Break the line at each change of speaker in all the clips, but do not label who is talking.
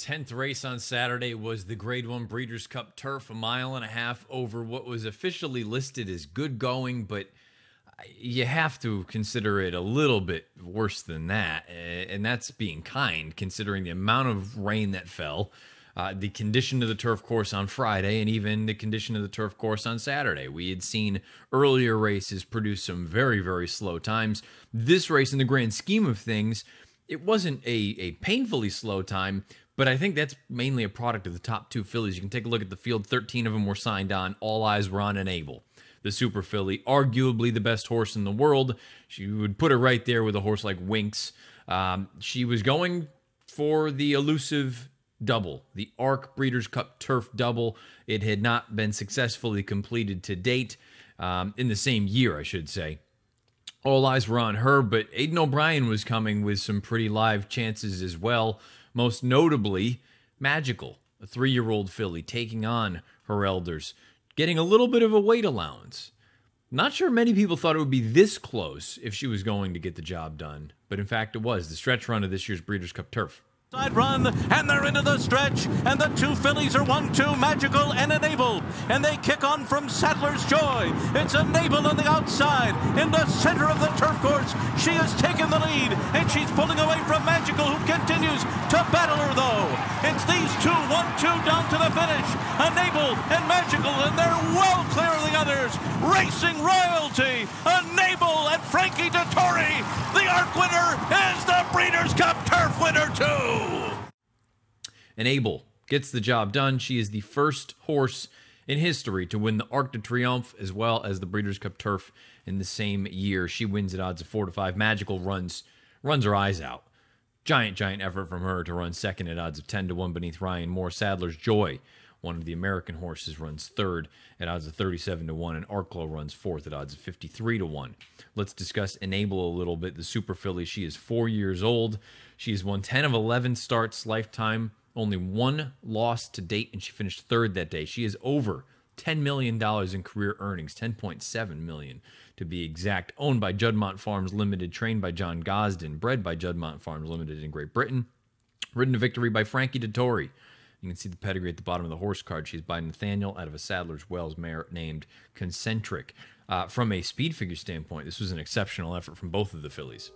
10th race on Saturday was the Grade 1 Breeders' Cup Turf, a mile and a half over what was officially listed as good going, but you have to consider it a little bit worse than that. And that's being kind, considering the amount of rain that fell, uh, the condition of the turf course on Friday, and even the condition of the turf course on Saturday. We had seen earlier races produce some very, very slow times. This race, in the grand scheme of things, it wasn't a, a painfully slow time, but I think that's mainly a product of the top two fillies. You can take a look at the field. 13 of them were signed on. All eyes were on Enable, the super filly, arguably the best horse in the world. She would put her right there with a horse like Winx. Um, she was going for the elusive double, the ARC Breeders' Cup Turf double. It had not been successfully completed to date um, in the same year, I should say. All eyes were on her, but Aidan O'Brien was coming with some pretty live chances as well. Most notably, Magical, a three year old filly, taking on her elders, getting a little bit of a weight allowance. Not sure many people thought it would be this close if she was going to get the job done, but in fact it was the stretch run of this year's Breeders' Cup Turf.
Side run, and they're into the stretch, and the two fillies are one, two, Magical and Enable, and they kick on from Sadler's Joy. It's Enable on the outside, in the center of the turf course. She has taken the lead, and she's pulling away from Magical, who continues to battle her though. It's these two, one, two, down to the finish. Enable and Magical, and they're well clear of the others. Racing royalty, Enable and Frankie Dettori. The arc winner Breeders' Cup Turf winner too.
Enable gets the job done. She is the first horse in history to win the Arc de Triomphe as well as the Breeders' Cup Turf in the same year. She wins at odds of four to five. Magical runs runs her eyes out. Giant, giant effort from her to run second at odds of 10 to 1 beneath Ryan Moore. Sadler's Joy, one of the American horses, runs third at odds of 37 to 1, and Arklow runs fourth at odds of 53 to 1. Let's discuss Enable a little bit. The Super Filly, she is four years old. She has won 10 of 11 starts lifetime, only one loss to date, and she finished third that day. She is over $10 million in career earnings, 10.7 million to be exact. Owned by Juddmonte Farms Limited, trained by John Gosden, bred by Juddmonte Farms Limited in Great Britain. Ridden to victory by Frankie Dettori. You can see the pedigree at the bottom of the horse card. She's by Nathaniel out of a Sadler's Wells mare named Concentric. Uh, from a speed figure standpoint, this was an exceptional effort from both of the fillies.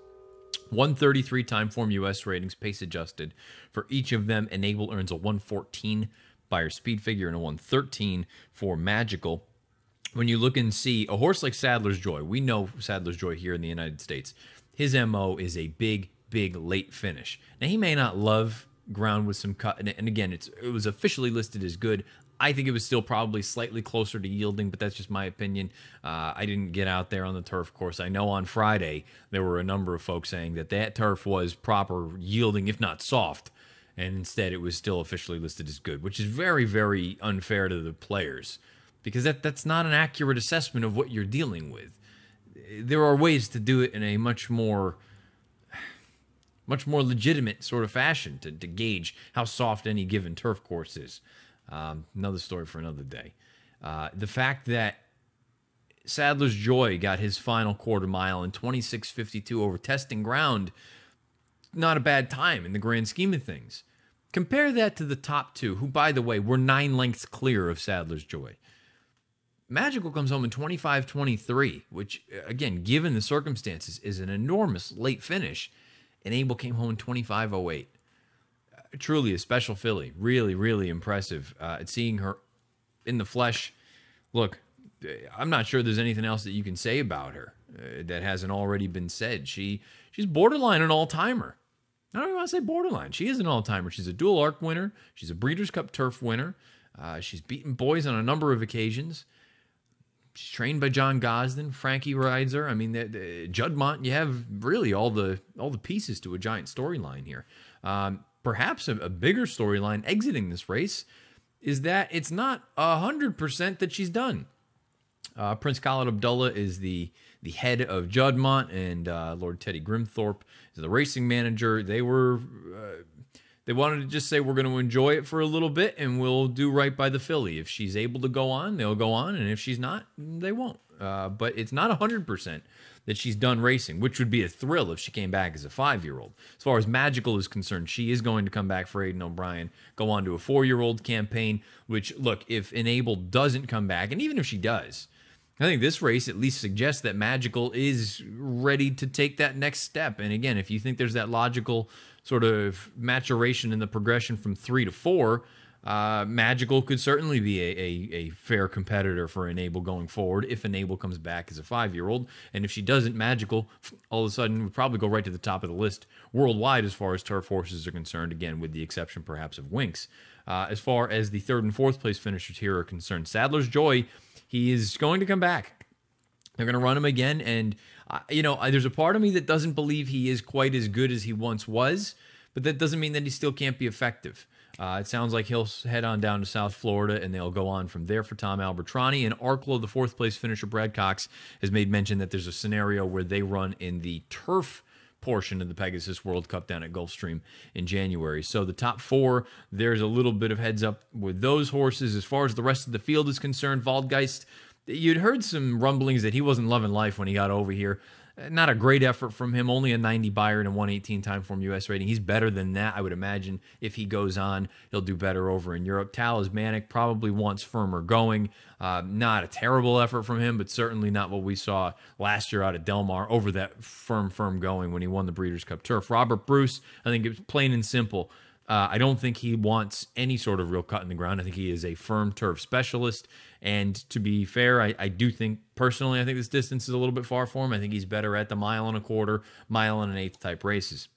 133 Timeform US ratings, pace adjusted. For each of them, Enable earns a 114 by speed figure and a 113 for Magical. When you look and see a horse like Sadler's Joy, we know Sadler's Joy here in the United States. His MO is a big, big late finish. Now, he may not love ground with some cut, and, and again, it's it was officially listed as good. I think it was still probably slightly closer to yielding, but that's just my opinion. Uh, I didn't get out there on the turf course. I know on Friday there were a number of folks saying that that turf was proper yielding, if not soft, and instead it was still officially listed as good, which is very, very unfair to the players because that that's not an accurate assessment of what you're dealing with. There are ways to do it in a much more much more legitimate sort of fashion to, to gauge how soft any given turf course is. Um, another story for another day. Uh, the fact that Sadler's Joy got his final quarter mile in 26.52 over testing ground, not a bad time in the grand scheme of things. Compare that to the top two, who, by the way, were nine lengths clear of Sadler's Joy. Magical comes home in 25 23, which, again, given the circumstances, is an enormous late finish. Enable came home in 25 08 truly a special filly. Really, really impressive. Uh, seeing her in the flesh. Look, I'm not sure there's anything else that you can say about her uh, that hasn't already been said. She she's borderline an all timer. I don't even want to say borderline. She is an all timer. She's a dual arc winner. She's a Breeders' Cup Turf winner. Uh, she's beaten boys on a number of occasions. She's trained by John Gosden. Frankie rides. I mean, the, the, Juddmonte. You have really all the all the pieces to a giant storyline here. Um, perhaps a, a bigger storyline exiting this race is that it's not hundred percent that she's done. Uh, Prince Khalid Abdullah is the the head of Juddmonte, and uh, Lord Teddy Grimthorpe is the racing manager. They were uh, they wanted to just say we're going to enjoy it for a little bit, and we'll do right by the filly. If she's able to go on, they'll go on, and if she's not, they won't. uh, but it's not 100% that she's done racing, which would be a thrill if she came back as a five year old. As far as Magical is concerned, she is going to come back for Aidan O'Brien, go on to a four year old campaign, which, look, if Enable doesn't come back, and even if she does, I think this race at least suggests that Magical is ready to take that next step. And again, if you think there's that logical sort of maturation in the progression from three to four, uh, Magical could certainly be a, a, a, fair competitor for Enable going forward if Enable comes back as a five year old. And if she doesn't, Magical all of a sudden would probably go right to the top of the list worldwide as far as turf horses are concerned, again, with the exception perhaps of Winx. Uh, as far as the third and fourth place finishers here are concerned, Sadler's Joy, he is going to come back. They're going to run him again. And, uh, you know, there's a part of me that doesn't believe he is quite as good as he once was, but that doesn't mean that he still can't be effective. Uh, it sounds like he'll head on down to South Florida and they'll go on from there for Tom Albertrani. And Arklow, the fourth place finisher, Brad Cox, has made mention that there's a scenario where they run in the turf portion of the Pegasus World Cup down at Gulfstream in January. So the top four, there's a little bit of heads up with those horses. As far as the rest of the field is concerned, Waldgeist, you'd heard some rumblings that he wasn't loving life when he got over here. Not a great effort from him. Only a 90 Beyer and a 118 Timeform US rating. He's better than that. I would imagine if he goes on, he'll do better over in Europe. Talismanic probably wants firmer going. Uh, not a terrible effort from him, but certainly not what we saw last year out of Del Mar over that firm, firm going when he won the Breeders' Cup Turf. Robert Bruce, I think it's plain and simple. Uh, I don't think he wants any sort of real cut in the ground. I think he is a firm turf specialist. And to be fair, I, I, do think personally, I think this distance is a little bit far for him. I think he's better at the mile and a quarter, mile and an eighth type races.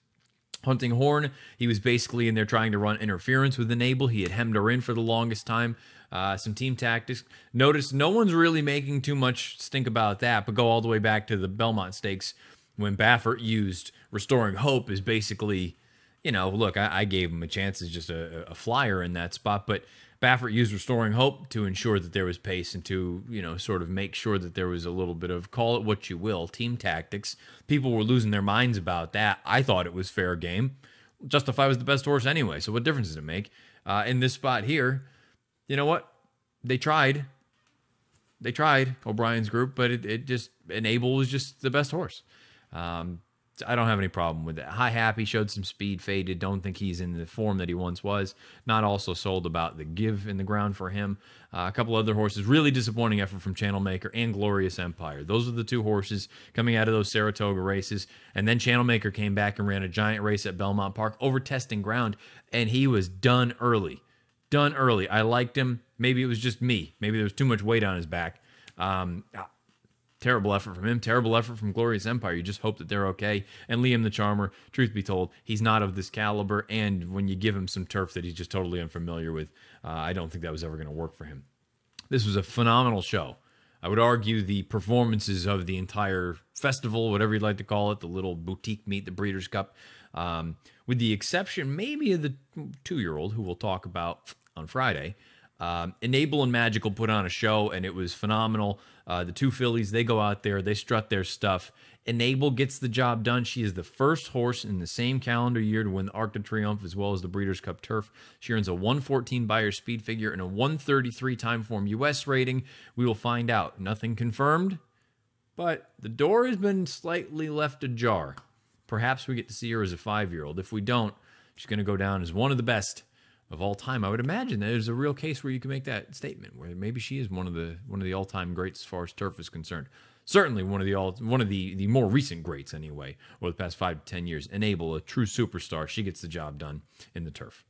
Hunting Horn, he was basically in there trying to run interference with the Enable. He had hemmed her in for the longest time. Uh, some team tactics. Notice no one's really making too much stink about that, but go all the way back to the Belmont Stakes when Baffert used Restoring Hope is basically you know, look, I, I gave him a chance as just a, a, flyer in that spot, but Baffert used restoring hope to ensure that there was pace and to, you know, sort of make sure that there was a little bit of call it what you will, team tactics. People were losing their minds about that. I thought it was fair game. Justify was the best horse anyway, so what difference does it make? Uh, in this spot here, you know what? They tried. They tried O'Brien's group, but it, it just Enable was just the best horse. Um, I don't have any problem with that. Hi Happy showed some speed, faded. Don't think he's in the form that he once was. Not also sold about the give in the ground for him. Uh, a couple other horses. Really disappointing effort from Channel Maker and Glorious Empire. Those are the two horses coming out of those Saratoga races. And then Channel Maker came back and ran a giant race at Belmont Park over testing ground, and he was done early. Done early. I liked him. Maybe it was just me. Maybe there was too much weight on his back. Um, Terrible effort from him. Terrible effort from Glorious Empire. You just hope that they're okay. And Liam the Charmer, truth be told, he's not of this caliber. And when you give him some turf that he's just totally unfamiliar with, uh, I don't think that was ever going to work for him. This was a phenomenal show. I would argue the performances of the entire festival, whatever you'd like to call it, the little boutique meet, the Breeders' Cup, um, with the exception maybe of the two year old who we'll talk about on Friday. Um, Enable and Magical put on a show, and it was phenomenal. Uh, the two fillies, they go out there, they strut their stuff. Enable gets the job done. She is the first horse in the same calendar year to win the Arc de Triomphe as well as the Breeders' Cup Turf. She earns a 114 Beyer speed figure and a 133 Timeform US rating. We will find out. Nothing confirmed, but the door has been slightly left ajar. Perhaps we get to see her as a five year old. If we don't, she's going to go down as one of the best of all time. I would imagine that there's a real case where you can make that statement, where maybe she is one of the one of the all time greats as far as turf is concerned. Certainly one of the all one of the the more recent greats anyway, over the past five to ten years. Enable a true superstar. She gets the job done in the turf.